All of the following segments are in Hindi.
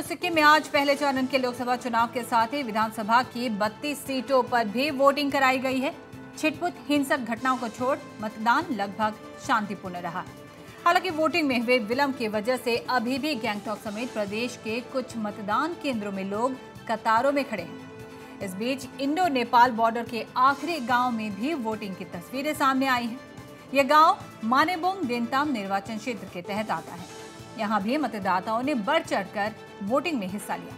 तो सिक्किम में आज पहले चरण के लोकसभा चुनाव के साथ ही विधानसभा की 32 सीटों पर भी वोटिंग कराई गई है। छिटपुट हिंसक घटनाओं को छोड़ मतदान लगभग शांतिपूर्ण रहा। हालाँकि वोटिंग में हुए विलंब की वजह से अभी भी गैंगटॉक समेत प्रदेश के कुछ मतदान केंद्रों में लोग कतारों में खड़े हैं। इस बीच इंडो नेपाल बॉर्डर के आखिरी गाँव में भी वोटिंग की तस्वीरें सामने आई हैं। यह गाँव मानेबोंग देनताम निर्वाचन क्षेत्र के तहत आता है। यहाँ भी मतदाताओं ने बढ़ चढ़कर वोटिंग में हिस्सा लिया।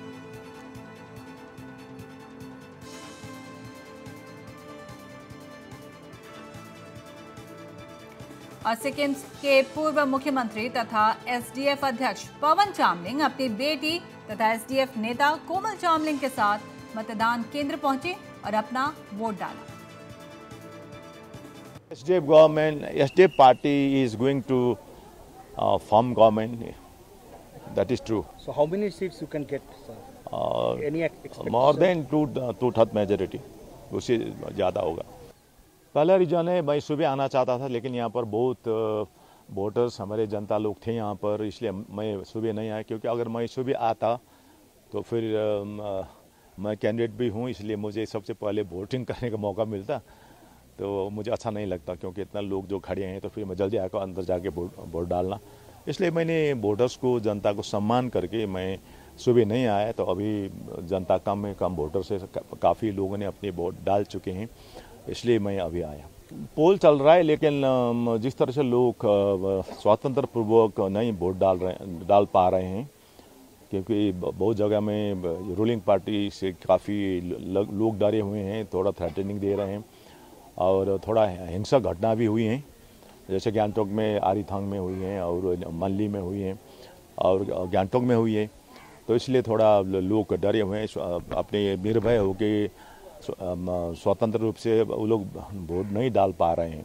और सिक्किम के पूर्व मुख्यमंत्री तथा एसडीएफ अध्यक्ष पवन चामलिंग अपनी बेटी तथा एसडीएफ नेता कोमल चामलिंग के साथ मतदान केंद्र पहुँचे और अपना वोट डाला। SDF government, SDF party is going to uh, form government. That is true. So how many seats you can get, sir? Uh, Any more than two two third majority, उससे ज़्यादा होगा पहला रीजन है मैं सुबह आना चाहता था लेकिन यहाँ पर बहुत वोटर्स हमारे जनता लोग थे यहाँ पर इसलिए मैं सुबह नहीं आया क्योंकि अगर मैं सुबह आता तो फिर अम, मैं कैंडिडेट भी हूँ इसलिए मुझे सबसे पहले वोटिंग करने का मौका मिलता तो मुझे अच्छा नहीं लगता क्योंकि इतना लोग जो खड़े हैं तो फिर मैं जल्दी आकर अंदर जाके वोट डालना। इसलिए मैंने वोटर्स को, जनता को सम्मान करके मैं सुबह नहीं आया तो अभी जनता कम में कम वोटर से काफ़ी लोगों ने अपने वोट डाल चुके हैं, इसलिए मैं अभी आया। पोल चल रहा है, लेकिन जिस तरह से लोग स्वतंत्र पूर्वक नहीं वोट डाल रहे, डाल पा रहे हैं, क्योंकि बहुत जगह में रूलिंग पार्टी से काफ़ी लोग डरे हुए हैं, थोड़ा थ्रेटनिंग दे रहे हैं। और थोड़ा हिंसक घटना भी हुई हैं। जैसे ज्ञानटोक में, आरीथांग में हुई हैं और मल्ली में हुई हैं और ज्ञानटोक में हुई है। तो इसलिए थोड़ा लोग डरे हुए हैं अपने निर्भय होकर स्व- स्वतंत्र रूप से वो लोग वोट नहीं डाल पा रहे हैं।